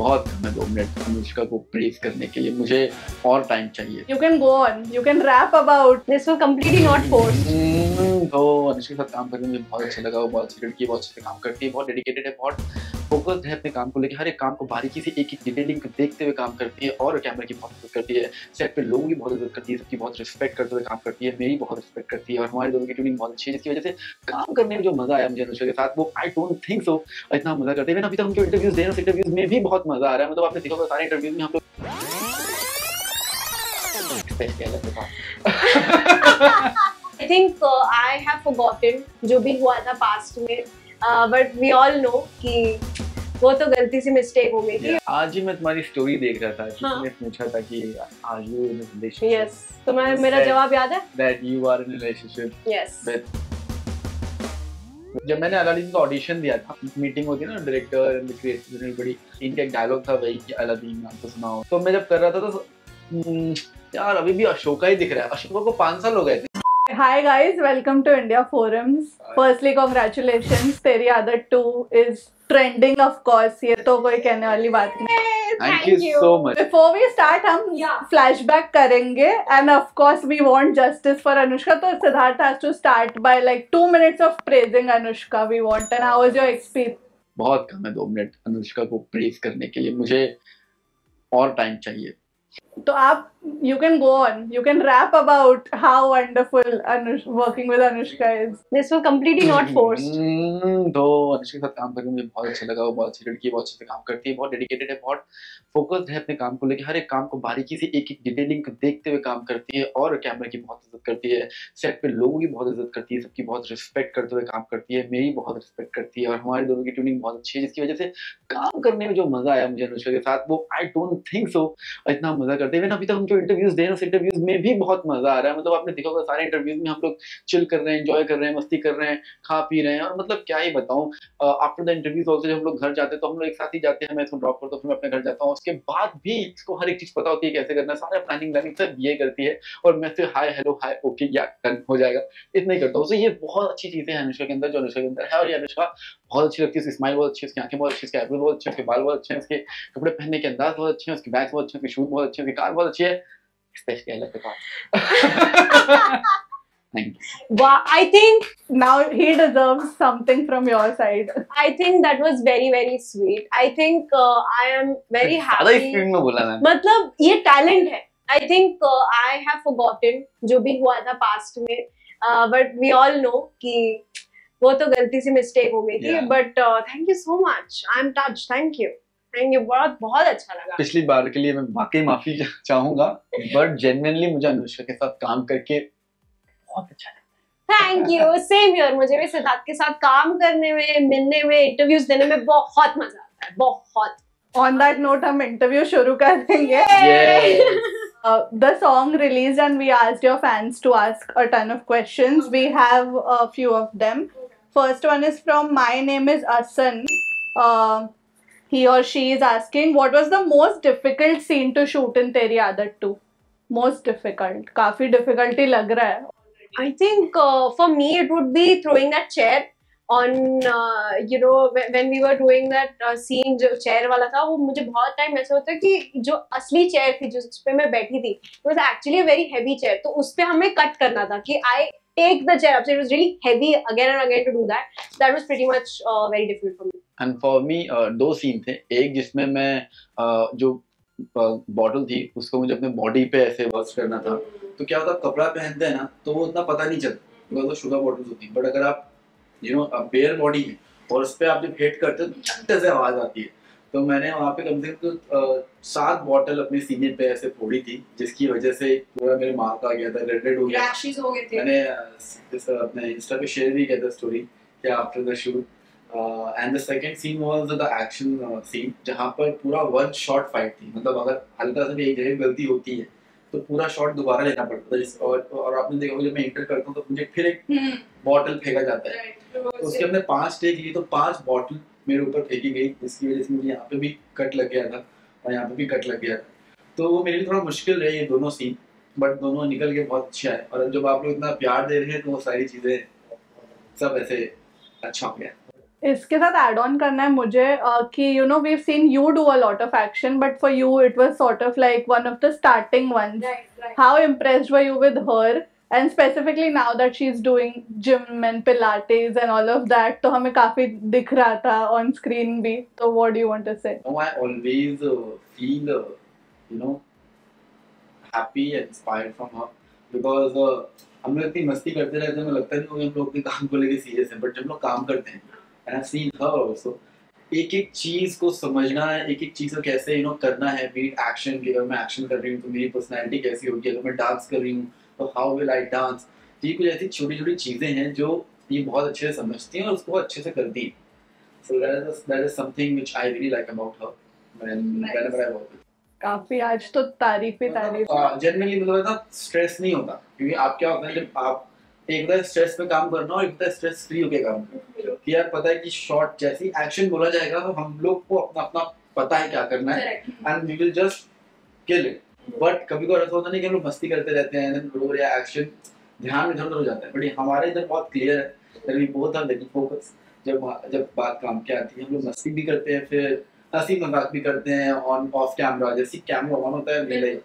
बहुत कम है दो मिनट अनुष्का को प्रेस करने के लिए। मुझे और टाइम चाहिए। You can go on you can rap about this was completely not. Hmm, तो अनुष्का के साथ काम करके मुझे बहुत अच्छा लगा। वो बहुत अच्छी लड़की बहुत अच्छे से काम करती है बहुत डेडिकेटेड है बहुत फोकस्ड है अपने काम को लेकर हर एक काम को बारीकी से एक एक डिटेलिंग देखते हुए काम करती है और कैमरा की बहुत इज़्ज़त करती है। सेट पे लोगों की बहुत इज़्ज़त करती है सबकी बहुत रिस्पेक्ट करते हुए काम करती है मेरी बहुत रिस्पेक्ट करती है और हमारे दोनों की ट्यूनिंग बहुत अच्छी है जिसकी वजह से काम करने में जो मज़ा आया मुझे अनुष्का के साथ वो आई डोंट थिंक सो इतना मज़ा करते हैं अभी तक उनके इंटरव्यूज़ दे रहे हैं इंटरव्यूज़ में भी बहुत मज़ा आ रहा है। मतलब आपने देखा सारे इंटरव्यूज़ में हम लोग think uh, I have forgotten जो भी हुआ था past में। बट वी ऑल नो कि वो तो गलती से मिस्टेक हो गई थी। आज ही मैं तुम्हारी स्टोरी देख रहा था किसी हाँ। पूछा था कि are you in relationship yes तो मैं मेरा जवाब याद है? That you are in relationship yes जब मैंने अलादीन का ऑडिशन दिया था मीटिंग होती है ना डायरेक्टर एंड क्रिएटर बड़ी इनका एक डायलॉग था वही कि अलादीन आपको सुनाओ। तो मैं जब कर रहा था तो हम्म, यार अभी भी अशोका ही दिख रहा है। अशोका को पाँच साल हो गए थे। Hi guys, welcome to India Forums. Firstly, congratulations. तेरी आदत too is trending of course. ये तो कोई कहने वाली बात नहीं. Thank you so much Before we start, हम Yeah. flashback करेंगे and of course we want justice for Anushka. तो Siddharth has to start by like two minutes of praising Anushka. We want and how was your experience? बहुत कम है दो minute Anushka को praise करने के लिए मुझे और टाइम चाहिए तो आप you can go on. You can rap about how wonderful Anush working with Anushka is. This was completely not forced. Hmm, तो अनुष्का के साथ काम करके मुझे बहुत अच्छा लगा। वो बहुत अच्छी लड़की है बहुत अच्छे से काम करती है बहुत डेडिकेटेड है बहुत फोकस्ड है अपने काम को लेकर हर एक काम को बारीकी से एक एक डिटेलिंग को देखते हुए काम करती है और कैमरा की बहुत इज़्ज़त करती है। सेट पे लोगों की बहुत इज़्ज़त करती है सबकी बहुत रिस्पेक्ट करते हुए काम करती है। मेरी बहुत रिस्पेक्ट करती है और हमारे दोनों की ट्यूनिंग बहुत अच्छी है जिसकी वजह से काम करने में जो मज़ा आया मुझे अनुष्का के साथ वो आई डोंट थिंक सो इतना मज़ा करते हैं। अभी तक हम जो इंटरव्यूज़ दे रहे हैं इंटरव्यूज़ में भी बहुत मज़ा आ रहा है। मतलब आपने देखा होगा, सारे इंटरव्यूज़ में हम लोग चिल कर रहे हैं एंजॉय कर रहे हैं, मस्ती कर रहे हैं, खा पी रहे हैं। और मतलब क्या ही बताऊँ आफ्टर द इंटरव्यूज़ ऑल्सो जब हम लोग घर जाते हैं तो हम लोग एक साथ ही जाते हैं, मैं इसको ड्रॉप करता हूँ, फिर मैं अपने घर जाता हूँ। उसके बाद भी इसको हर एक चीज़ पता होती है कैसे करना है। सारा प्लानिंग व्लानिंग सब ये करती है। और मैं फिर हाय हेलो हाय ओके या डन हो जाएगा। इतना ही करता हूँ। तो ये बहुत अच्छी चीज़ें हैं अनुष्का के अंदर, जो अनुष्का के अंदर है। और ये अनुष्का बहुत अच्छी लगती है उसकी स्माइल बहुत अच्छी है उसकी आँखें बहुत अच्छी उसके आईब्रो बहुत अच्छे उसके बाल बहुत अच्छे हैं उसके कपड़े पहनने के अंदाज बहुत अच्छे हैं उसके बैग बहुत अच्छे उसके शूज़ बहुत अच्छे उसकी कार बहुत अच्छी है। Specially I love the car thank you wow i think Now he deserves something from your side. i think that was very very sweet. I think uh, i am very happy. Speed में बोला मैंने मतलब ये talent है. I think I have forgotten जो भी हुआ था पास्ट में बट वी ऑल नो कि वो तो गलती से मिस्टेक हो गई थी but thank you so much I am touch thank you thank you बहुत बहुत अच्छा लगा. पिछली बार के लिए मैं वाकई माफ़ी चाहूँगा बट जेन्युइनली मुझे अनुष्का के साथ काम करके बहुत अच्छा लगा थैंक यू सेम ईयर मुझे भी सिद्धार्थ के साथ काम करने में मिलने में इंटरव्यूज़ देने में बहुत मज़ा आता है बहुत। On that note, हम interview शुरू कर देंगे. The song released and we asked your fans to ask a ton of questions. We have a few of them. First one is from My Name is Asan. Uh, he or she is asking, what was the most difficult scene to shoot in Teri Aadat 2? Most difficult. काफ़ी difficulty लग रहा है. I think uh, for me it would be throwing that chair on uh, you know when, we were doing that uh, scene जो chair था वो मुझे बहुत time ऐसा होता है कि जो असली chair थी जिस पे मैं बैठी थी it was actually a very heavy chair तो उस पे हमें कट करना था कि I take the chair up. So it was really heavy again and again to do that. That was pretty much uh, very difficult for me. And for me दो scene थे। एक जिसमें मैं uh, जो bottle थी उसको मुझे अपने बॉडी पे ऐसे वर्क करना था। तो क्या होता कपड़ा पहनते हैं ना तो वो उतना पता नहीं चलता। बिकॉज़ वो शुगर बॉटल्स होती बट अगर आप यू नो बेयर बॉडी है और उस पर आप जब हिट करते हो तो झट से आवाज़ आती है। तो मैंने वहाँ पे कम से कम तो सात बॉटल अपने सीने पे ऐसे फोड़ी थी जिसकी वजह से पूरा मेरे मार्क आ गया था रेड रेड हो गया। हो गए थे। मैंने अपने इंस्टा पे शेयर भी किया था स्टोरी कि after the shoot and the second scene was the action scene जहाँ पर पूरा वन शॉट फाइट थी। मतलब अगर हल्का सा भी एक जगह गलती होती है तो पूरा शॉट दोबारा लेना पड़ता है और और आपने देखा होगा जब मैं इंटर करता हूँ तो मुझे फिर एक बॉटल फेंका जाता है। तो उसके हमने पाँच टेक लिए तो पाँच बॉटल मेरे ऊपर फेंकी गई जिसकी वजह से मुझे यहाँ पे भी कट लग गया था और यहाँ पे भी कट लग गया था। तो वो मेरे लिए थोड़ा मुश्किल रहे ये दोनों सीन बट दोनों निकल के बहुत अच्छा है और जब आप लोग इतना प्यार दे रहे हैं तो वो सारी चीज़ें सब ऐसे अच्छा हो गया। इसके साथ एड ऑन करना है मुझे uh, कि you know we seen you do a lot of action but for you it was sort of like one of the starting ones how impressed were you with her and specifically now that she's doing gym and pilates and all of that तो हमें काफ़ी दिख रहा था on screen भी तो say No, I always uh, feel, uh, you know, happy and inspired from her because uh, हम लोग इतनी मस्ती करते रहते हैं मुझे लगता है कि हम लोग अपने काम को लेके सीरियस हैं बट जब लोग काम करते हैं एंड आई सीन हर आल्सो एक एक चीज़ को समझना है एक एक चीज़ को कैसे यू you नो know, करना है बीट एक्शन की अगर मैं एक्शन कर रही हूँ तो मेरी पर्सनैलिटी कैसी होगी अगर मैं डांस कर रही हूँ तो हाउ विल आई डांस तो ये कुछ ऐसी छोटी छोटी चीज़ें हैं जो ये बहुत अच्छे से समझती हैं और उसको अच्छे से करती हैं। So that is that is something which I really like about her when Nice. whenever I work with काफ़ी आज तो तारीफ़ ही तारीफ़। जनरली मतलब ना स्ट्रेस नहीं होता क्योंकि आप क्या होता है जब आप एक है स्ट्रेस पे काम करना और एक है स्ट्रेस फ्री होके काम करना कि यार पता है कि शॉर्ट जैसे एक्शन बोला जाएगा तो हम लोग को अपना अपना पता है क्या करना है। And we will just kill it but कभी कभी ऐसा होता नहीं कि हम लोग मस्ती करते रहते हैं देन या एक्शन ध्यान इधर उधर हो जाता है। बट हमारे इधर बहुत क्लियर है। That we both are very focus जब जब बात काम की आती है हम लोग मस्ती भी करते हैं फिर हँसी मज़ाक भी करते हैं ऑन ऑफ़ कैमरा जैसे कैमरा ऑन होता है like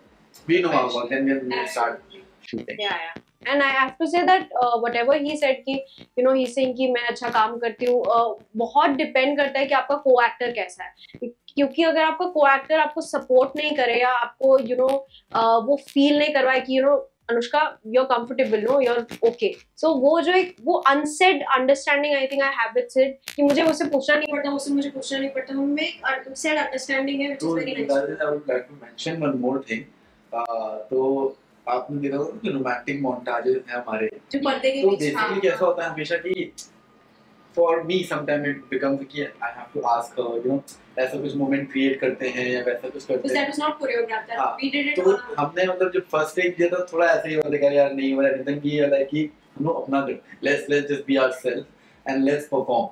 we know how then we start shooting yeah yeah. And i have to say that uh, whatever he said कि you know he's saying कि मैं अच्छा काम करती हूँ uh, बहुत डिपेंड करता है कि आपका को एक्टर कैसा है। क्योंकि अगर आपका को एक्टर आपको सपोर्ट नहीं करे या आपको यू you नो know, वो फील नहीं करवाए कि you know Anushka you are comfortable no you are okay so वो जो एक वो unsaid understanding I think I have it said कि मुझे उससे पूछना नहीं पड़ता उससे मुझे पूछना नहीं पड़ता। हमें एक अनसेड अंडरस्टैंडिंग है व्हिच तो is very nice would like to mention one more thing. Uh, तो आपने देखा होगा कि रोमांटिक मोन्टाजेस हैं हमारे। जो पर्दे के तो बेसिकली कैसा होता है हमेशा कि for me sometime it becomes कि I have to ask you know ऐसा कुछ मोमेंट क्रिएट करते हैं या वैसा कुछ करते हैं। That not choreographed we did it we तो हमने मतलब जब फ़र्स्ट टेक दिया था थोड़ा ऐसे ही होता था यार नहीं हो रहा रिदम की वाला कि हम लोग अपना let's let's just be ourself and let's perform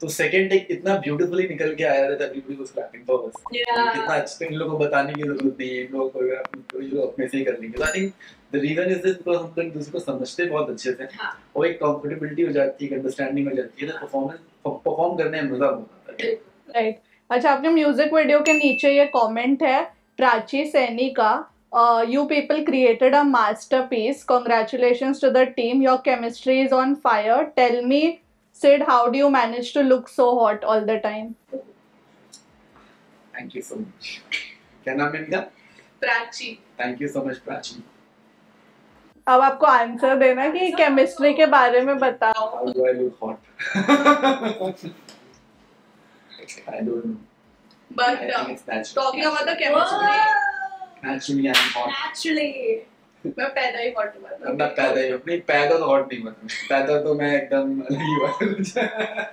तो सेकंड टेक इतना ब्यूटीफुली निकल के आया था everybody was clapping for us कितना अच्छा इन लोगों को बताने की ज़रूरत नहीं है इन लोगों को अगर आप ये लोग अपने से ही कर लेंगे। I think the reason is this because हम लोग एक दूसरे को समझते बहुत अच्छे से। हाँ। और एक कंफर्टेबिलिटी हो जाती है अंडरस्टैंडिंग हो जाती है तो परफॉर्मेंस परफॉर्म करने में मज़ा बहुत आता है। राइट अच्छा आपके म्यूज़िक वीडियो के नीचे ये कमेंट है प्राची सैनी का you people created a masterpiece congratulations to the team. Your chemistry is on fire. Tell me sid how do you manage to look so hot all the time thank you so much क्या नाम है इनका Prachi thank you so much Prachi अब आपको answer देना कि chemistry के बारे में बताओ How do I look hot? I don't know. but I think it's natural. talking about the chemistry. Naturally, I'm hot. naturally मैं पैदा ही हॉट हुआ मैं पैदा ही अपनी पैदा तो हॉट नहीं मतलब पैदा तो मैं एकदम अलग ही हुआ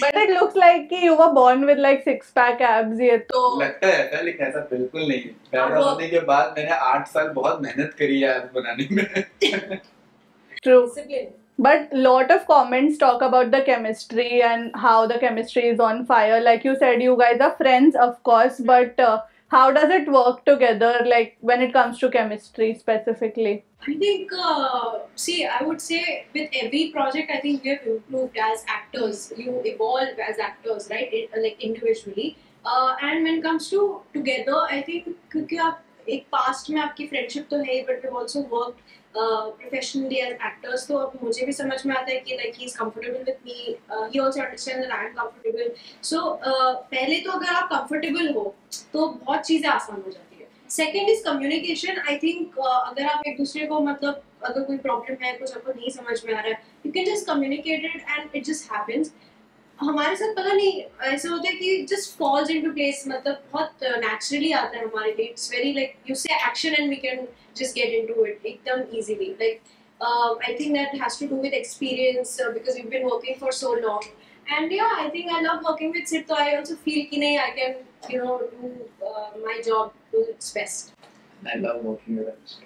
But it looks like कि you were born with like six pack abs ये तो लगता है ऐसा लेकिन ऐसा बिल्कुल नहीं है पैदा होने के बाद मैंने आठ साल बहुत मेहनत करी है abs बनाने में true. discipline But lot of comments talk about the chemistry and how the chemistry is on fire. Like you said, you guys are friends, of course, but uh, how does it work together? Like when it comes to chemistry specifically. I think, uh, see, I would say with every project, I think we have improved as actors. You evolve as actors, right? It, like individually. Uh, and when it comes to together, I think क्योंकि आप एक past में आपकी friendship तो है, but we've also worked uh, professionally as तो अब मुझे भी समझ में आता है कि like he's comfortable with me. Uh, he also understands that I'm comfortable. So uh, पहले तो अगर आप comfortable हो, तो बहुत चीज़ें आसान हो जाती है. Second is communication I think अगर आप एक दूसरे को मतलब अगर कोई प्रॉब्लम है कुछ आपको नहीं समझ में आ रहा है you can just communicate and it just happens हमारे साथ पता नहीं ऐसा होता है कि जस्ट फॉल्स इनटू प्लेस मतलब बहुत नेचुरली आता है हमारे लिए। It's very like you say action and we can just get into it एकदम easily like I think that has to do with experience because you been working for so long and yeah i think i love working with sid so i also feel ki nahi, i can you know do uh, job to its best I love working with Anushka.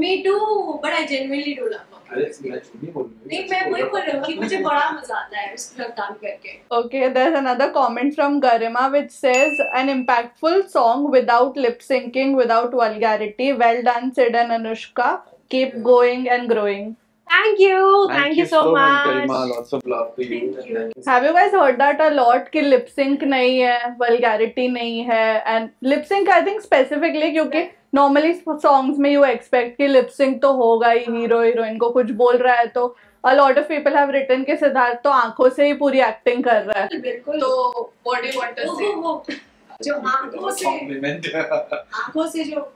me too but i genuinely do love working अरे मैं झूठ नहीं बोल रहा नहीं मैं वही बोल रही हूँ कि मुझे बड़ा मज़ा आता है उसके साथ काम करके Okay, there's another comment from Garima which says an impactful song without lip syncing, without vulgarity. Well done, Sid and Anushka. Keep going and growing. Thank you. Thank, you so, much. Karima. Lots of love to you. Thank you. Have you guys heard that a lot कि lip sync नहीं है vulgarity नहीं है and lip sync I think specifically क्योंकि normally songs में you expect कि lip sync तो होगा ही हीरो हीरोइन को कुछ बोल रहा है तो a lot of people have written के सिद्धार्थ तो आँखों से ही पूरी एक्टिंग कर रहा है। तो बॉडी वॉट से जो आँखों से आँखों से जो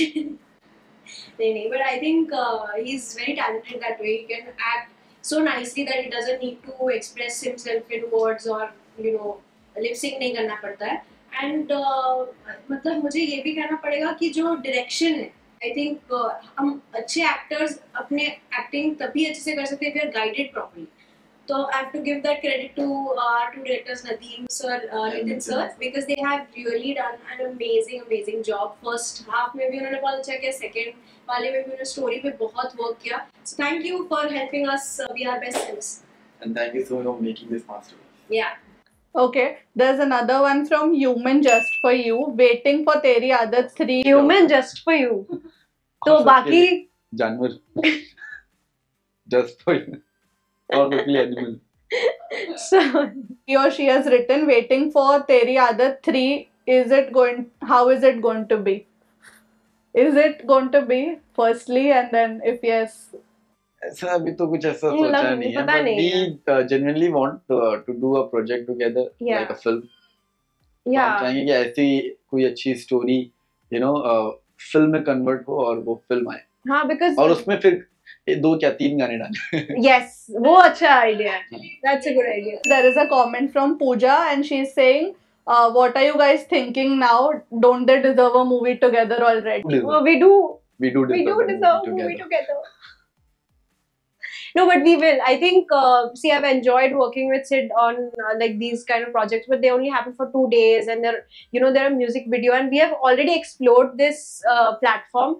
नहीं नहीं but I think he is very talented that way he can act so nicely that he doesn't need to express himself in words और यू नो लिप नहीं करना पड़ता है। And uh, मतलब मुझे ये भी कहना पड़ेगा कि जो डायरेक्शन है आई थिंक हम अच्छे एक्टर्स अपने एक्टिंग तभी अच्छे से कर सकते हैं guided properly So I have to give that credit to our two directors, Nadeem sir, uh, Nitin sir, because they have really done an amazing, amazing job. First half में भी उन्होंने बहुत अच्छा किया, second वाले में भी उन्होंने story पे बहुत work किया. So thank you for helping us uh, be our best selves. And thank you so much for making this masterpiece. Yeah. Okay, there's another one from Human Just for You, waiting for तेरी आदत three. Human just for you. तो और सबके बाकी लिए जानवर just for you. और quickly animal. so, he or she has written waiting for तेरी आदत three. Is it going? How is it going to be? Is it going to be? Firstly, and then if yes, ऐसा अभी तो कुछ ऐसा मतलब सोचा नहीं है पता we genuinely want to do a project together like a film या चाहेंगे कि ऐसी कोई अच्छी स्टोरी यू नो फ़िल्म में कन्वर्ट हो और वो फ़िल्म आए हाँ बिकॉज़ और उसमें फिर दो क्या तीन गाने डाले यस वो अच्छा आईडिया है that's a good idea there is a comment from Pooja and she is saying Uh, what are you guys thinking now? Don't they deserve a movie together already? Deserve. Uh, we do. We do deserve, we do deserve a movie together. Movie together. No, but we will. I think. Uh, see, I've enjoyed working with Sid on uh, like these kind of projects, but they only happen for two days, and they're you know they're a music video, and we have already explored this uh, platform.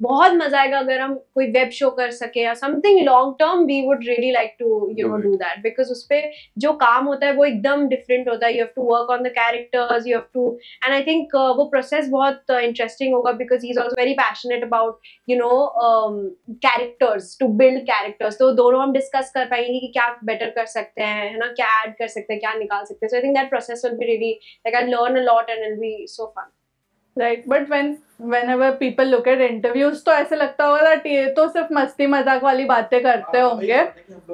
बहुत मज़ा आएगा अगर हम कोई web show कर सके या something long term we would really like to you know do that because उस पे जो काम होता है वो एकदम डिफरेंट होता है. You have to work on the characters you have to and I think वो प्रोसेस बहुत इंटरेस्टिंग uh, होगा because he is also very passionate about you know characters to build characters तो दोनों हम डिस्कस कर पाएँगे कि क्या बेटर कर सकते हैं है ना? क्या ऐड कर सकते हैं क्या निकाल सकते हैं. So I think that process will be really like I learn a lot and will be so fun Right, but when whenever people look at interviews, तो ऐसे लगता होगा that ये तो सिर्फ़ मस्ती मज़ाक वाली बातें करते होंगे.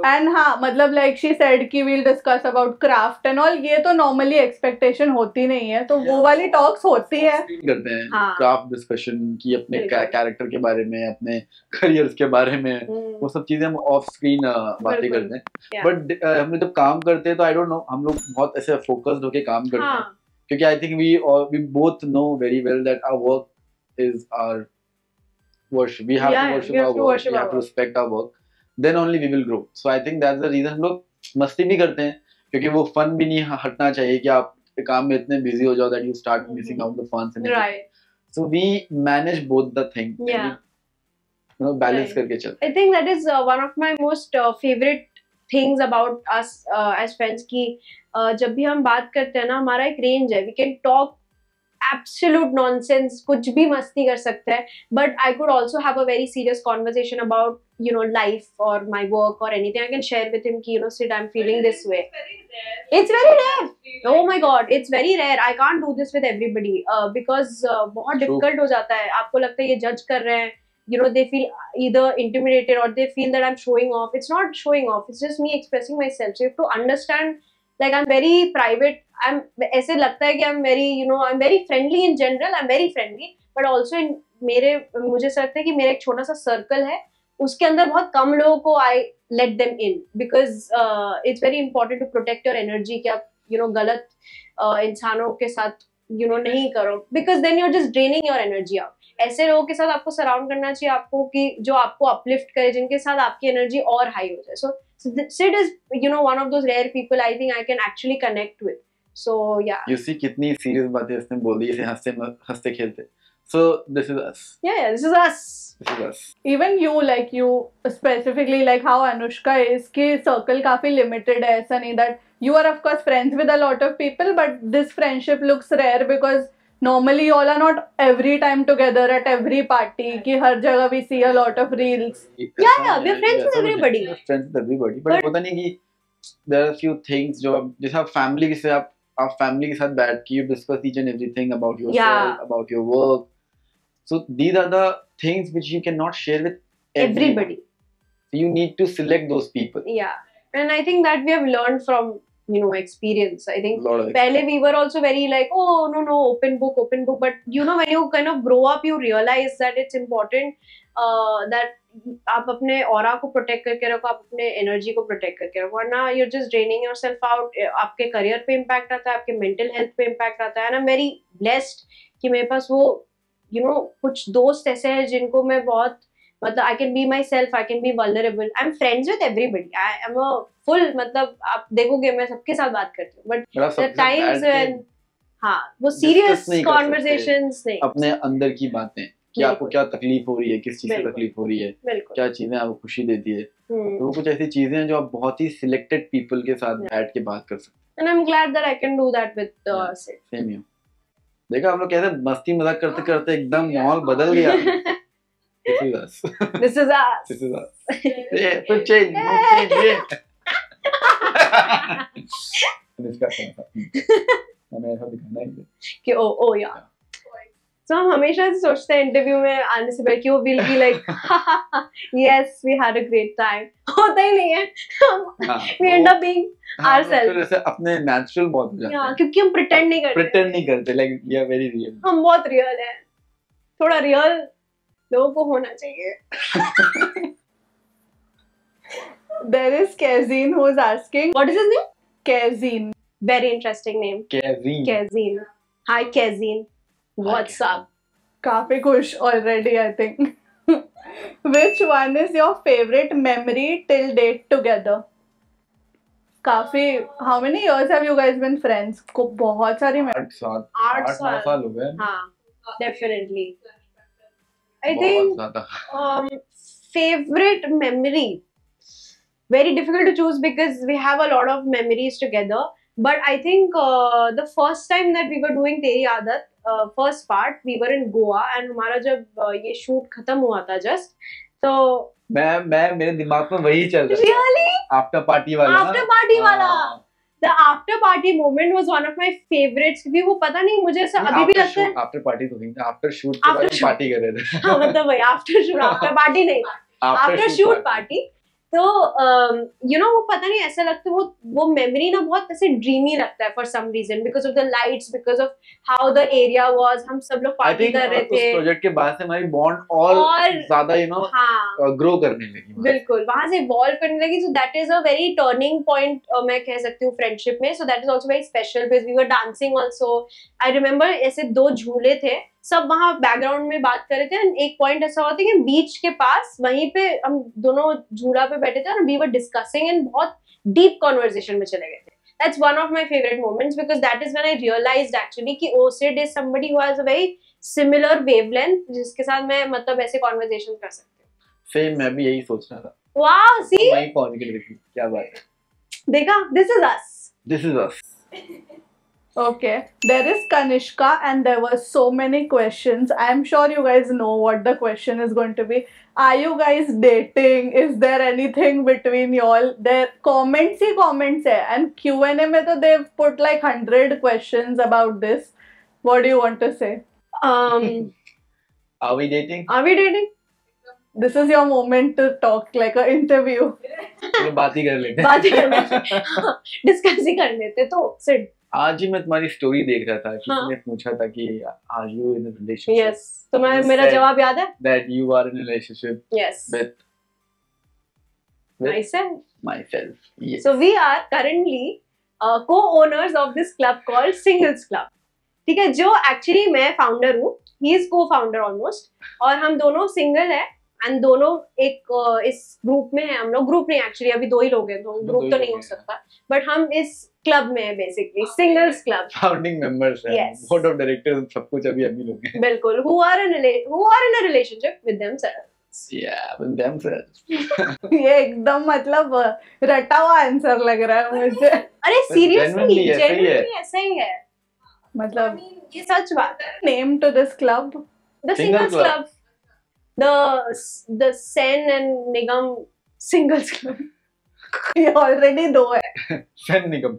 एंड हाँ मतलब लाइक शी सेड कि we'll discuss about craft and all ये तो नॉर्मली एक्सपेक्टेशन होती नहीं है तो वो वाली टॉक्स होती है करते हैं हाँ। क्राफ्ट डिस्कशन की अपने। कैरेक्टर के बारे में अपने करियर्स के बारे में Hmm. वो सब चीज़ें हम ऑफ़ स्क्रीन बातें करते हैं बट हम लोग जब काम करते हैं तो आई डोंट नो हम लोग बहुत ऐसे फोकस्ड होके काम करते हैं हाँ क्योंकि I think we we both know very well that our work is our worship we have to worship our work we have to respect our work then only we will grow so I think that's the reason लोग मस्ती भी करते हैं क्योंकि वो fun भी नहीं हटना चाहिए कि आप काम में इतने बिज़ी हो जाओ that you start missing out the fun right so we manage both the thing you know balance करके चलते I think that is one of my most favourite about us uh, as friends कि uh, जब भी हम बात करते हैं ना हमारा एक रेंज है we can talk absolute nonsense कुछ भी मस्ती कर सकते हैं but I could also have a very serious conversation about you know life और माई वर्क और anything I can share with him कि you know sit I am feeling this way It's very rare. Oh my god, it's very rare. I can't do this with everybody uh, because uh, बहुत difficult हो जाता है. आपको लगता है ये जज कर रहे हैं. You know they feel either intimidated or they feel that I'm showing off. It's not showing off. It's just me expressing myself. So you have to understand. Like I'm very private. I'm ऐसे लगता है कि I'm very you know I'm very friendly in general. I'm very friendly. But also in मेरे मुझे ऐसा लगता है कि मेरा एक छोटा सा सर्कल है उसके अंदर बहुत कम लोगों को I let them in because it's very important to protect your energy कि आप यू नो गलत uh, इंसानों के साथ यू नो नहीं करो because then you're just draining your energy out ऐसे लोगों के साथ आपको सराउंड करना चाहिए आपको कि जो आपको अपलिफ्ट करे जिनके साथ आपकी एनर्जी और हाई हो जाए। So Sid is you know one of those rare people I think I can actually connect with so yeah you see कितनी सीरियस बातें इसने बोली है हँसते हँसते खेलते। So this is us yeah yeah this is us even you like you specifically like how Anushka is के circle काफ़ी लिमिटेड है ऐसा नहीं that you are of friends with a lot of people but this friendship looks rare because normally you all are not every time together at every party कि हर जगह we see a lot of reels Yeah, yeah, we're friends with everybody. Friends with everybody but But- पता नहीं कि there are few things जो आप जैसे आप family के साथ आप आप फैमिली के साथ बैठ के you discuss each and everything about yourself Yeah. About your work so these are the things which you can not share with everybody you need to select those people yeah and i think that we have learned from you know experience. I think pehle we were also very like oh no no open book open book. But you know when you kind of grow up you realize that it's important uh, that आप अपने और को protect करके रखो आप अपने energy को protect करके रखो। वरना you're just draining yourself out आपके करियर पे इम्पैक्ट आता है आपके मेंटल हेल्थ पे इम्पैक्ट आता है। ना वेरी ब्लेस्ड कि मेरे पास वो यू you नो know, कुछ दोस्त ऐसे हैं जिनको मैं बहुत मतलब I can be myself I can be vulnerable I am friends with everybody I am a full मतलब आप देखोगे मैं सबके साथ बात करती हूँ बट के when हाँ वो सीरियस। कॉन्वर्सेशंस नहीं। अपने अंदर की बातें कि आपको क्या तकलीफ़ हो रही है किस चीज़ से तकलीफ़ हो रही है क्या चीज़ें आपको खुशी देती है। हम्म। तो वो कुछ ऐसी चीज़ें हैं जो आप बहुत ही सिलेक्टेड पीपल के साथ बैठ के बात कर सकते and I'm glad that I can do that with uh, Yeah. Sid. हैं सेम यू देखा हम लोग कहते मस्ती मज़ाक करते करते एकदम माहौल बदल गया। This is us this is us. This is us ये तो चेंज चेंज इसका था ऐसा दिखाना ही कि oh oh yeah. So हम हमेशा से सोचते हैं इंटरव्यू में आने से पहले कि वो will be like yes we had a great time. होता ही नहीं है। हाँ, हम लोग ourselves. फिर ऐसे अपने नेचुरल बहुत हो जाते हैं। क्योंकि हम pretend नहीं करते। प्रिटेंड नहीं करते like we are very real हम बहुत रियल हैं। थोड़ा रियल लोगों को होना चाहिए। there is Kezin who is asking what is his name Kezin very interesting name कैजी Kezin. Hi Kezin. What's Kezin. up? काफ़ी खुश already I think which one is your favorite memory till date together काफ़ी how many years have you guys been friends को बहुत सारी आठ साल आठ साल साल हो गए हाँ, definitely. I think um, favorite memory. Very difficult to choose because we have a lot of memories together. But I think uh, the first time that we were doing Teri Aadat, uh, first part, we were in Goa and हमारा जब uh, ये shoot खत्म हुआ था just, तो मैं मैं मेरे दिमाग में वही चल रहा really आफ्टर पार्टी वाला after party वाला the after party moment was one of my favorites क्योंकि वो पता नहीं मुझे ऐसा अभी भी लगता है आफ्टर पार्टी तो नहीं after shoot After shoot. Party कर रहे थे हाँ मतलब वही आफ्टर शूट आफ्टर पार्टी नहीं आफ्टर शूट पार्टी तो यू नो वो पता नहीं ऐसा लगता है वो वो मेमोरी ना बहुत ऐसे ड्रीमी लगता है for some reason because of the lights because of how the area was हम सब लोग पार्टी कर रहे उस थे। प्रोजेक्ट के बाद से हमारी बॉन्ड और और- ज़्यादा यू नो ग्रो करने लगी बिल्कुल वहाँ से इवॉल्व करने लगी so that is a very turning point मैं कह सकती हूँ फ्रेंडशिप में so that is also very special because we were dancing also I remember ऐसे दो झूले थे सब वहाँ बैकग्राउंड में बात कर रहे थे एक पॉइंट ऐसा होता है कि बीच के पास वहीं पे हम दोनों झूला पे बैठे थे और वी वर डिस्कसिंग एंड बहुत डीप कॉन्वर्जेशन में चले गए थे। That's one of my favorite moments because that is when I realized actually कि OCID is somebody who has a very similar wavelength जिसके साथ मैं मतलब ऐसे conversation कर सकती हूँ। सेम मैं भी यही सोच रहा था। Wow see? वहीं पहुँच गए लेकिन क्या बात है। देखा this is us this is us Okay, there is Kanishka, and there were so many questions. I'm sure you guys know what the question is going to be. Are you guys dating? Is there anything between y'all? There comments ही comments है and Q&A में तो they've put like hundred questions about this. What do you want to say? um are we dating are we dating This is your moment to talk like an interview. चलो बात ही कर लेते बात ही कर हैं discuss ही कर लेते तो सिड आज ही मैं तुम्हारी स्टोरी देख रहा था किसी हाँ। ने पूछा था कि are you in relationship yes तो मैं मेरा जवाब याद है? That you are in relationship yes with said myself. yes. So we are currently uh, co-owners of this club called Singles Club. ठीक है? जो एक्चुअली मैं फाउंडर हूँ. He is co founder almost और हम दोनों सिंगल है एंड दोनों एक uh, इस ग्रुप में है. हम लोग ग्रुप नहीं एक्चुअली अभी दो ही लोग हैं तो ग्रुप तो नहीं हो सकता। बट हम इस क्लब में है basically singles club founding members हैं. बोर्ड ऑफ़ डायरेक्टर्स सब कुछ अभी अभी लोग हैं. बिल्कुल. Who are in who are in a relationship with themselves yeah with themselves. ये एकदम मतलब uh, रटा हुआ आंसर लग रहा है मुझे. अरे सीरियसली ऐसा ही है। जेन्युइनली ऐसा ही है. मतलब ये सच बात है. to this club. the Single singles club. the the sen and nigam singles club. Already दो है Sen Nigam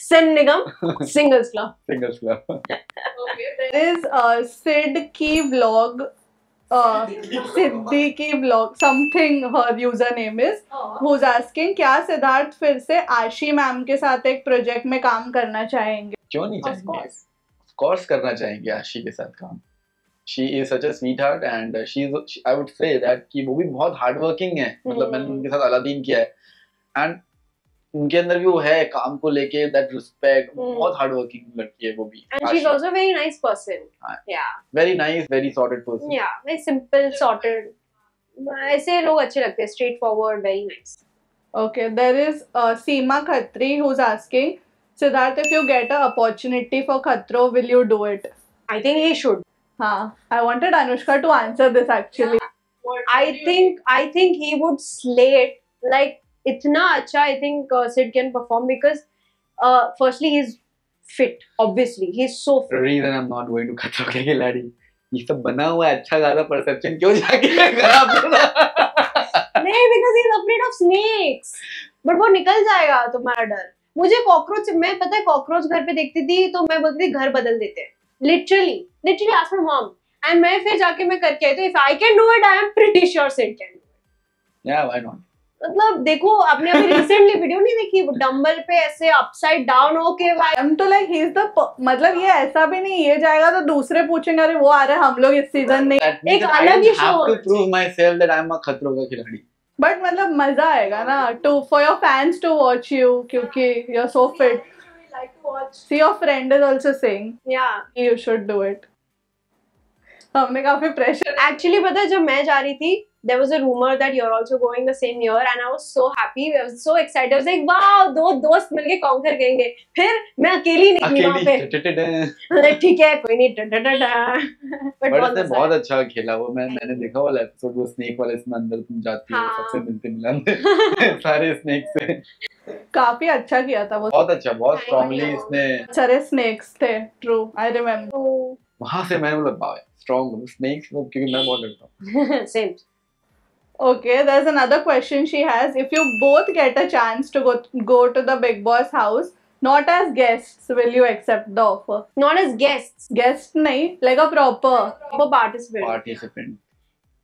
Sen Nigam singles club singles club there is a Sid की vlog Siddiqui blog something her username is who's asking क्या सिद्धार्थ फिर से आशी ma'am के साथ एक प्रोजेक्ट में काम करना चाहेंगे? क्यों नहीं चाहेंगे? ऑफ़ कोर्स करना चाहेंगे आशी के साथ काम। She is such a sweetheart and she is I would say कि वो भी बहुत हार्ड वर्किंग है। मतलब hmm. मैंने उनके साथ अलादीन किया है। एंड उनके अंदर भी वो है काम को लेके दैट रिस्पेक्ट बहुत हार्ड वर्किंग लड़की है वो भी and she is also very nice person yeah very nice very sorted person yeah very simple sorted ऐसे लोग अच्छे लगते हैं straightforward very nice okay there is Seema Khatri who is asking Siddharth if you get a opportunity for Khatron will you do it I think he should हाँ I wanted Anushka to answer this actually I think I think he would slay like इतना अच्छा I think uh, Sid can perform because uh, firstly he's fit. Obviously he's so fit. Reason I am not going to Khatron Ke Khiladi ये सब बना हुआ है अच्छा ज़्यादा perception क्यों जाके खराब करना नहीं because he's afraid of snakes. But वो निकल जाएगा तुम्हारा डर. मुझे कॉकरोच मैं पता है कॉकरोच घर पे देखती थी तो मैं बोलती थी घर बदल देते हैं literally literally ask my mom and मैं फिर जाके मैं करके आई तो if I can do it I am pretty sure Sid can yeah why not मतलब देखो आपने अभी रिसेंटली वीडियो नहीं देखी? वो डंबल पे ऐसे अपसाइड डाउन होके भाई। I'm to like he's the per- मतलब ये ऐसा भी नहीं ये जाएगा तो दूसरे पूछेंगे अरे वो आ रहे हैं हम लोग इस सीज़न नहीं। एक अलग ही show to होना prove myself that I am a खतरों का खिलाड़ी। बट मतलब मज़ा आएगा ना to for your fans to watch you क्योंकि you are so fit see your friend is also saying yeah you should do it हमने काफ़ी pressure actually पता है जब मैं जा रही थी there was a rumor that you're also going the same year and I was so happy I was so excited I was like wow दो दोस्त मिलके कॉन्कर करेंगे फिर मैं अकेली निकली वहाँ पे अकेली अरे ठीक है कोई नहीं डा- डा- डा- डा। But बट बहुत उसने मज़ा बहुत आया। अच्छा खेला वो मैं मैंने देखा वाला एपिसोड वो स्नेक वाले इसमें अंदर तुम जाती हो हाँ। सबसे मिलते मिलाते सारे स्नेक से काफ़ी अच्छा किया था वो बहुत अच्छा बहुत स्ट्रांगली इसने सारे स्नेक्स थे ट्रू आई रिमेम्बर वहाँ से मैंने बोला वाह स्ट्रांग स्नेक्स क्योंकि मैं बहुत डरता हूँ same Okay, there's another question she has. If you both get a chance to go go to the Big Boss house, not as guests, will you accept the offer? Not as guests. Guests, nahi, like a proper, proper participant. Participant.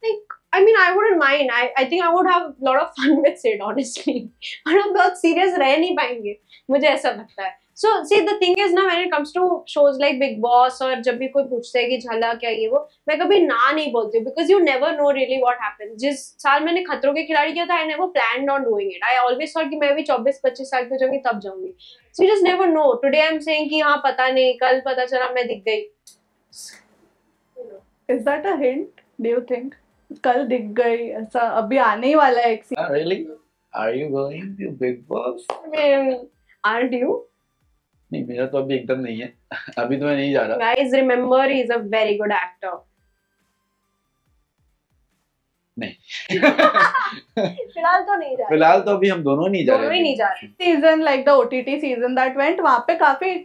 Like I mean I wouldn't mind I I think I would have a lot of fun with Sid honestly पर हम बहुत पाएँगे मुझे ऐसा लगता है so see the thing is ना when it comes to shows like Big Boss और जब भी कोई पूछता है कि झलक क्या ये वो मैं कभी ना नहीं बोलती हूँ because you never know really what happens जिस साल मैंने खतरों के खिलाड़ी किया था I never planned on doing it I always thought कि मैं भी 24-25 साल की हो जाऊँगी तब जाऊँगी so you just never know today I'm saying कि हाँ पता नहीं कल पता चला मैं दिख गई Is that a hint? Do you think? कल दिख गई ऐसा अभी आने ही वाला है एक scene really are you going to Bigg Boss are you नहीं मेरा तो अभी एकदम नहीं है। अभी तो मैं नहीं जा रहा। Guys remember he is a very good actor फ़िलहाल तो नहीं जा फ़िलहाल तो अभी हम दोनों नहीं जा सीज़न लाइक दीजन वहाँ पे काफ़ी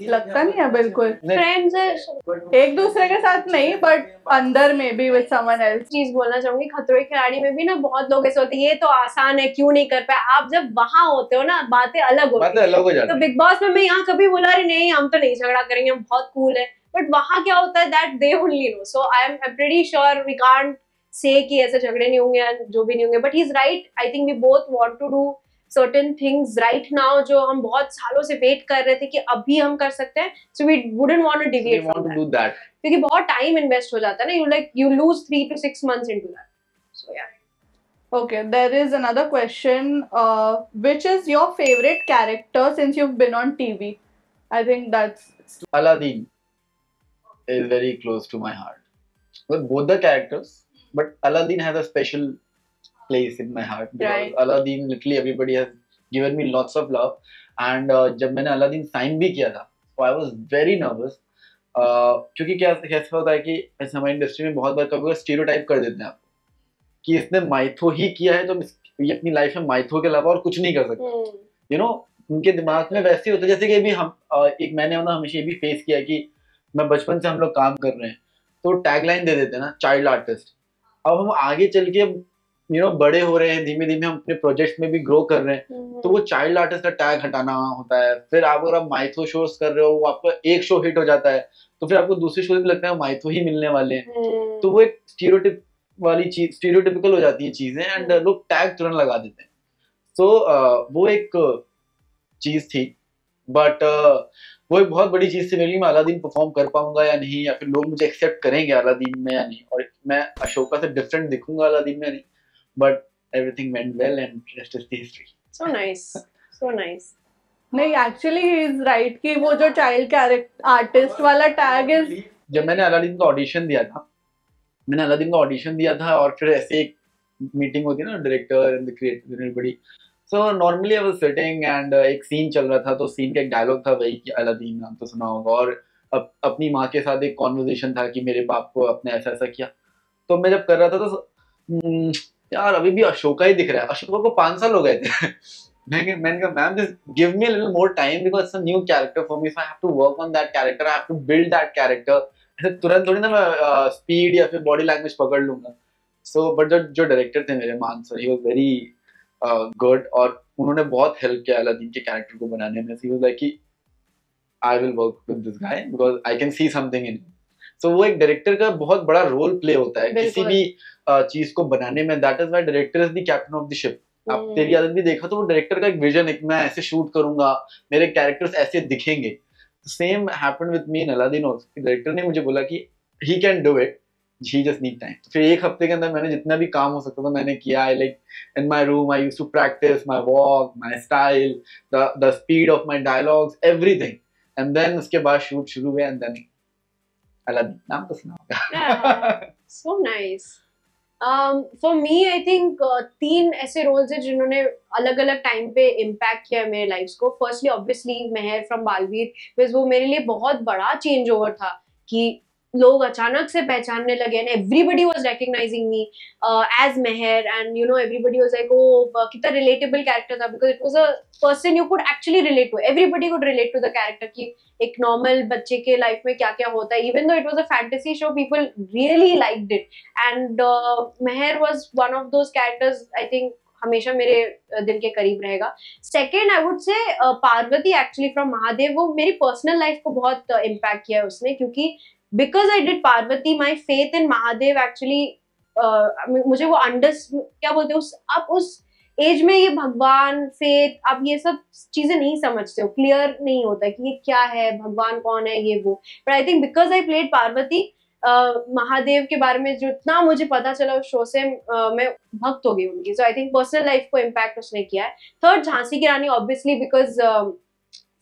लगता नहीं है बिल्कुल। Friends है। एक दूसरे के साथ नहीं बट अंदर में भी विद समवन एल्स चीज़ बोलना चाहूँगी खतरों के खिलाड़ी में भी ना बहुत लोग ऐसे होते हैं ये तो आसान है क्यों नहीं कर पाए? आप जब वहाँ होते हो ना बातें अलग होती बातें अलग हो तो जाती हैं। बिग बॉस में मैं यहाँ कभी बोला रही नहीं हम तो नहीं झगड़ा करेंगे हम बहुत कूल है। बट वहाँ क्या होता है that they only know so I am pretty sure we can't say कि ऐसे झगड़े नहीं होंगे जो भी नहीं होंगे but he is right I think we both want to do certain things right now जो हम बहुत सालों से वेट कर रहे थे कि अभी हम कर सकते हैं so we wouldn't want to we deviate from to that क्योंकि बहुत टाइम इन्वेस्ट हो जाता है ना you like you lose 3 to 6 months into that so yeah Okay, there is another question. Uh, which is your favorite character since you've been on TV? I think that's Aladdin is very close to my heart. But both the characters, but Aladdin has a special place in my heart because Right. Aladdin literally everybody has given me lots of love. And uh, जब मैंने Aladdin sign भी किया था so I was very nervous uh, क्योंकि क्या कैसा होता है कि ऐसे हमारी इंडस्ट्री में बहुत बार कभी स्टीरियोटाइप कर देते हैं आपको कि इसने माइथो ही किया है तो ये अपनी लाइफ में माइथो के अलावा और कुछ नहीं कर सकता। यू नो उनके दिमाग में वैसे ही होता है जैसे कि अभी हम एक मैंने ना हमेशा ये भी फेस किया कि मैं बचपन से हम लोग काम कर रहे हैं तो टैगलाइन दे देते हैं ना चाइल्ड आर्टिस्ट अब हम आगे चल के यू नो बड़े हो रहे हैं धीमे धीमे हम अपने प्रोजेक्ट में भी ग्रो कर रहे हैं हम्म, तो वो चाइल्ड आर्टिस्ट का टैग हटाना होता है फिर आप अगर आप माइथो शोज़ कर रहे हो वो आपका एक शो हिट हो जाता है तो फिर आपको दूसरे शो भी लगता है माइथो ही मिलने वाले हैं। हम्म, तो वो एक स्टीरियोटिप वाली चीज़ स्टीरियोटिपिकल हो जाती है चीज़ें एंड लोग टैग तुरंत लगा देते हैं। सो वो एक चीज़ थी बट वो एक बहुत बड़ी चीज़ थी मेरे लिए मैं अलादीन परफॉर्म कर पाऊँगा या नहीं या फिर लोग मुझे एक्सेप्ट करेंगे अलादीन में या नहीं और मैं अशोका से डिफरेंट दिखूँगा अलादीन में या नहीं। But everything went well and rest is the history so nice. So nice. नहीं एक्चुअली ही इज़ राइट कि वो जो चाइल्ड कैरेक्टर आर्टिस्ट वाला टैग इज़ जब मैंने अलादीन का ऑडिशन दिया था मैंने अलादीन का ऑडिशन दिया था और फिर ऐसे एक मीटिंग होती है ना director and the creator everybody so normally I was sitting and एक सीन चल रहा था तो सीन का एक डायलॉग था वही कि अलादीन नाम तो सुना होगा और अप, अपनी माँ के साथ एक कॉन्वर्जेशन था कि मेरे बाप को अपने ऐसा ऐसा किया। तो मैं जब कर रहा था तो हम्म, यार अभी भी अशोका ही दिख रहा है। अशोका को पाँच साल हो गए थे। मैंने मैंने कहा ma'am just give me little more time because it's a new character for me so I have to work on that character I have to build that character ऐसे तुरंत थोड़ी ना मैं स्पीड या फिर बॉडी लैंग्वेज पकड़ लूँगा। So but जो जो डायरेक्टर थे मेरे मान ही वाज वेरी गुड और उन्होंने बहुत हेल्प किया अलादीन के कैरेक्टर को बनाने में। वाज लाइक कि I will work with this guy because I can see something in so वो एक डायरेक्टर का बहुत बड़ा रोल प्ले होता है। किसी भी चीज़ को बनाने में that is why director is the captain of the ship आप हम्म, तेरी आदत भी देखा तो वो डायरेक्टर का एक विजन है मैं ऐसे शूट करूँगा मेरे कैरेक्टर्स ऐसे दिखेंगे। Same happened with me in Aladdin also director ने मुझे बोला कि he can do it he just need time फिर एक हफ़्ते के अंदर मैंने जितना भी काम हो सकता था मैंने किया I like in my room I used to practice my walk my style the speed of my dialogues everything and then उसके बाद शूट शुरू हुआ एंड देन अलादीन नाम तो सुना होगा। So nice. Um, me I think तीन ऐसे रोल्स हैं जिन्होंने अलग अलग टाइम पे इम्पैक्ट किया है मेरे लाइफ को. Firstly obviously Mehar from Baalveer because वो मेरे लिए बहुत बड़ा चेंज ओवर था कि लोग अचानक से पहचानने लगे and everybody was recognizing me as Mehar and you know everybody was like oh कितना रिलेटेबल कैरेक्टर था because it was a person you could actually relate to everybody could relate to the character की एक normal बच्चे के life में क्या क्या होता है. Even though it was a fantasy show people really liked it and Mehar was one of those characters I think हमेशा मेरे uh, दिल के करीब रहेगा. सेकेंड आई वुड से पार्वती एक्चुअली फ्रॉम महादेव वो मेरी पर्सनल लाइफ को बहुत इम्पैक्ट किया है उसने क्योंकि because I did Parvati my faith in Mahadev actually मुझे वो अंडर क्या बोलते हैं उस आप उस एज में ये भगवान फेथ आप ये सब चीज़ें नहीं समझते हो क्लियर नहीं होता कि ये क्या है भगवान कौन है ये वो। But I think because I played Parvati Mahadev के बारे में जितना मुझे पता चला उस शो से uh, मैं भक्त हो गई उनकी so I think personal life को इम्पैक्ट उसने किया है। Third Jhansi ki Rani obviously because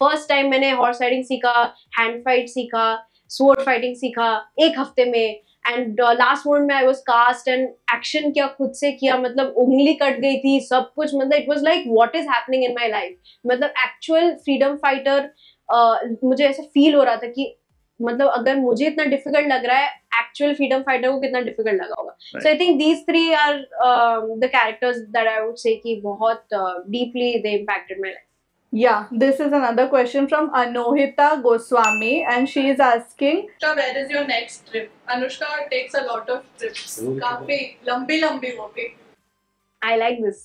first time मैंने हॉर्स राइडिंग सीखा हैंड फाइट सीखा स्वॉर्ड फाइटिंग सीखा एक हफ़्ते में। एंड लास्ट मोमेंट में I was cast and action किया खुद से किया मतलब उंगली कट गई थी सब कुछ मतलब it was like what is happening in my life मतलब एक्चुअल फ्रीडम फाइटर मुझे ऐसा फील हो रहा था कि मतलब अगर मुझे इतना डिफ़िकल्ट लग रहा है एक्चुअल फ्रीडम फाइटर को कितना डिफ़िकल्ट लगा होगा। So I think these three are the characters that I would say कि बहुत deeply they impacted my life Yeah, this is another question from Anohita Goswami, and she is asking, Anushka, where is your next trip? Anushka takes a lot of trips. काफ़ी लंबी लंबी वो भी I like this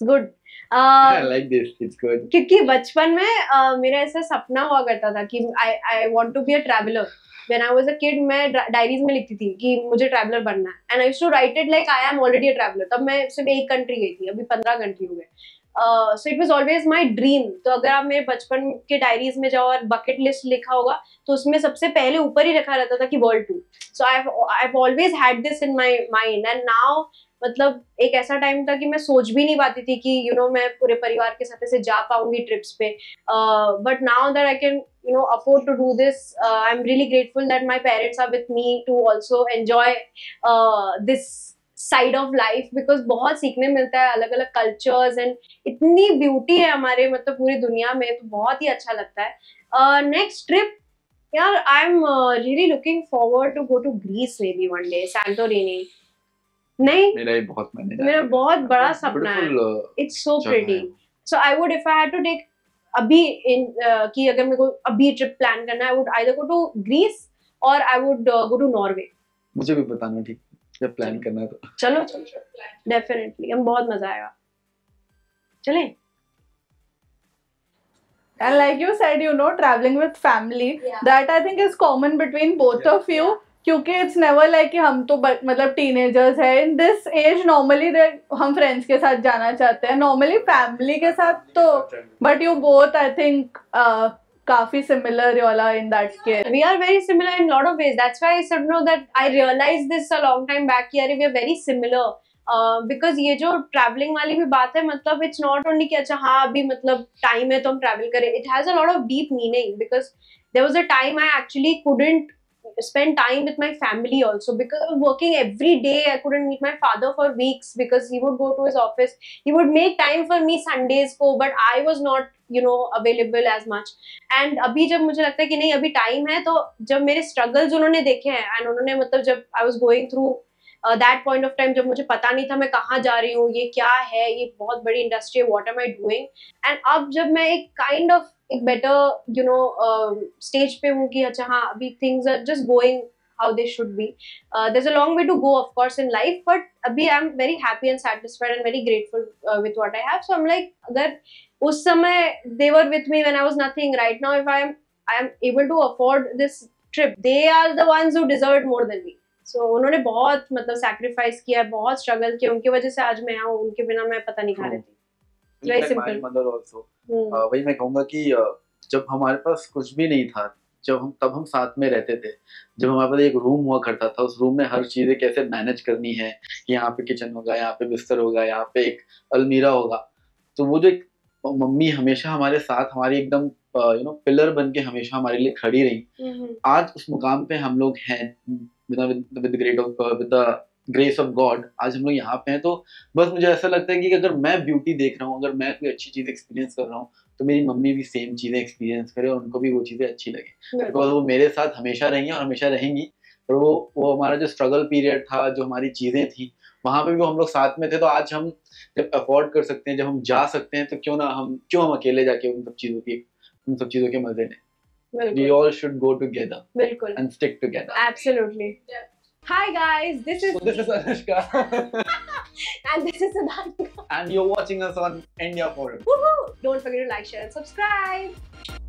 good I like this. It's good. क्योंकि बचपन में uh, मेरा ऐसा सपना हुआ करता था कि I I want to be a traveller when I was a kid मैं डायरीज में लिखती थी कि मुझे ट्रैवलर बनना है. And I to write it like I am already a traveller तब मैं सिर्फ़ एक कंट्री गई थी. अभी पंद्रह कंट्री हो गए. So it was always my dream तो अगर आप मेरे बचपन के डायरीज में जाओ और बकेट लिस्ट लिखा होगा तो उसमें सबसे पहले ऊपर ही रखा रहता था कि world tour so I always had this in my mind and now मतलब एक ऐसा टाइम था कि मैं सोच भी नहीं पाती थी कि यू you नो know, मैं पूरे परिवार के साथ ऐसे जा पाऊँगी ट्रिप्स पे. But now that I can you know afford to do this I am really grateful that my parents are with me to also enjoy this side of life because बहुत सीखने मिलता है अलग अलग कल्चर्स एंड इतनी beauty है हमारे मतलब पूरी दुनिया में तो बहुत ही अच्छा लगता है। नेक्स्ट uh, ट्रिप यार I am really looking forward to go to Greece maybe one day Santorini नहीं मेरा ये बहुत मैंने मेरा बहुत बड़ा सपना है। It's so pretty so I would if I had to take अभी इन कि अगर मेरे को अभी ट्रिप प्लान करना है I would either go to Greece और I would go to Norway मुझे भी बताना ठीक। जब प्लान करना तो चलो डेफिनेटली हम बहुत मज़ा आएगा चलें And like you said, you know, traveling with family, Yeah. that I think is common between both Yeah. of you. क्योंकि इट्स नेवर लाइक कि हम तो मतलब टीनेजर्स है इन दिस एज नॉर्मली हम फ्रेंड्स के साथ जाना चाहते हैं नॉर्मली फैमिली के साथ तो but you both I think काफ़ी सिमिलर वाला in that care we are very similar in a lot of ways that's why i said no that i realized this a long time back कि अरे we are very similar बिकॉज़ ये जो travelling वाली भी बात है मतलब इट्स नॉट ओनली कि अच्छा हाँ अभी मतलब टाइम है तो हम ट्रैवल करें it has a lot of deep meaning because there was a time I actually couldn't spend time with my family also because of working every day i couldn't meet my father for weeks because he would go to his office he would make time for me sundays को but i was not you know available as much and अभी जब मुझे लगता है कि नहीं अभी time है तो जब मेरे स्ट्रगल्स उन्होंने देखे हैं एंड उन्होंने मतलब जब I was going through that point of time जब मुझे पता नहीं था मैं कहाँ जा रही हूँ ये क्या है ये बहुत बड़ी इंडस्ट्री है what am I doing and अब जब मैं एक काइंड ऑफ़ एक बेटर यू नो स्टेज पे हूँ कि अच्छा हाँ अभी things are just going how they should be. Uh, there's a long way to go, of course, in life, but abhi I'm very happy and satisfied and very grateful uh, with what I have. So I'm like, अगर उस समय with me when I was nothing. Right now, if I'm I'm able to afford this trip, they are the ones who deserve it more than me. So उन्होंने बहुत मतलब sacrifice किया, बहुत struggle किया, उनकी वजह से आज मैं हूँ, उनके बिना मैं पता नहीं खा रही थी. Mother also Hmm. वही मैं कहूँगा कि जब हमारे पास कुछ भी नहीं था जब हम तब हम साथ में रहते थे जब हमारे पास एक रूम हुआ करता था उस रूम में हर चीज़ें कैसे मैनेज करनी है कि यहाँ पे किचन होगा यहाँ पे बिस्तर होगा यहाँ पे एक अलमीरा होगा तो वो जो एक मम्मी हमेशा हमारे साथ हमारी एकदम यू नो पिलर बन के हमेशा हमारे लिए खड़ी रही। Mhm. आज उस मुकाम पे हम लोग हैं with great of with the grace of God आज हम लोग यहाँ पे हैं तो बस मुझे ऐसा लगता है कि अगर मैं ब्यूटी देख रहा हूँ अगर मैं कोई अच्छी चीज़ एक्सपीरियंस कर रहा हूँ तो मेरी मम्मी भी सेम चीज़ें एक्सपीरियंस करे और उनको भी वो चीज़ें अच्छी लगे। बिकॉज़ वो मेरे साथ हमेशा रही और हमेशा रहेंगी और वो वो हमारा जो स्ट्रगल पीरियड था जो हमारी चीज़ें थी वहाँ पे भी हम लोग साथ में थे तो आज हम जब अफोर्ड कर सकते हैं जब हम जा सकते हैं तो क्यों ना हम क्यों हम अकेले जाके उन सब चीज़ों की उन सब चीज़ों के मज़े लें we all should go together बिल्कुल and stick together absolutely Hi guys, this is So this is Anushka, and this is Siddharth. and you're watching us on India Forum. Woohoo! Don't forget to like, share, and subscribe.